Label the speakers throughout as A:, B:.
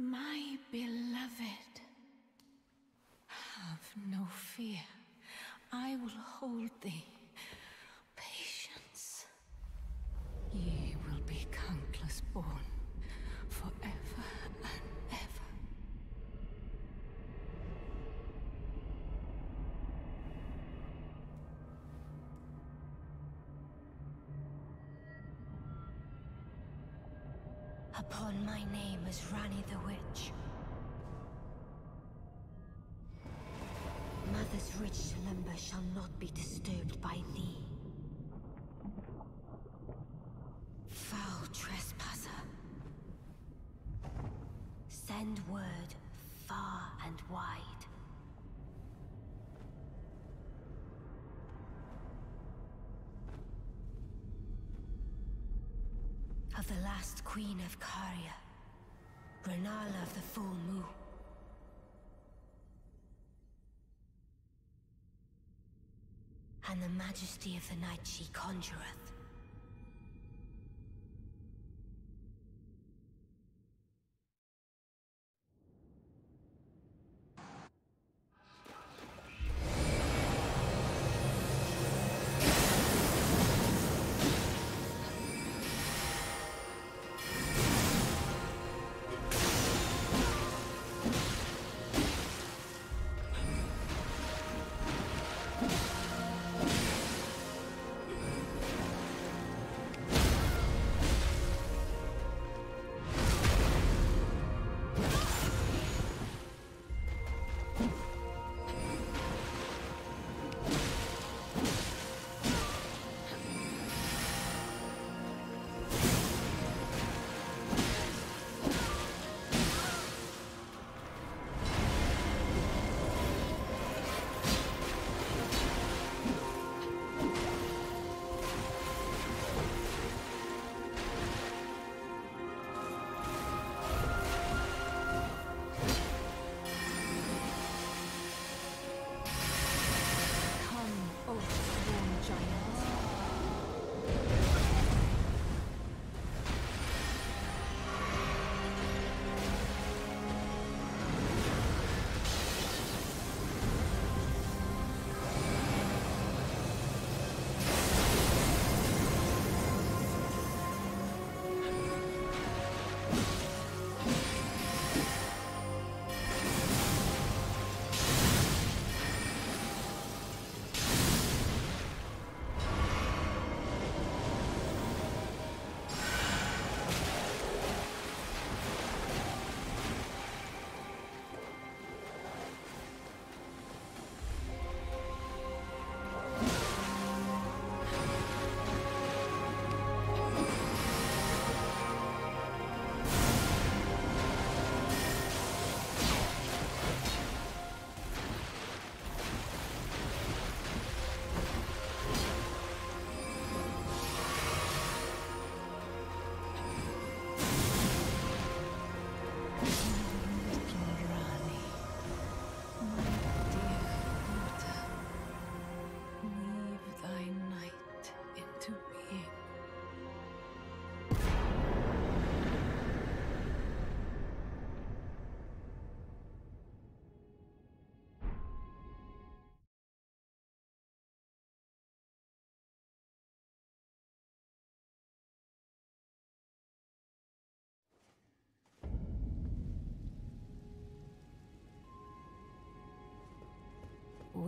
A: My beloved, have no fear. I will hold thee. Patience. Ye will be countless born,
B: Upon my name as Ranni the Witch. Mother's rich slumber shall not be disturbed by thee. Foul trespasser. Send word far and wide. Of the last queen of Caria, Rennala of the full moon. And the majesty of the night she conjureth.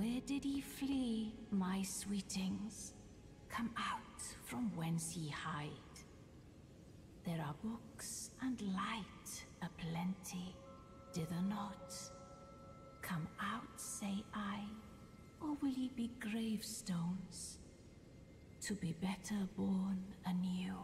A: Where did ye flee, my sweetings? Come out from whence ye hide. There are books and light aplenty, dither not. Come out, say I, or will ye be gravestones? To be better born anew.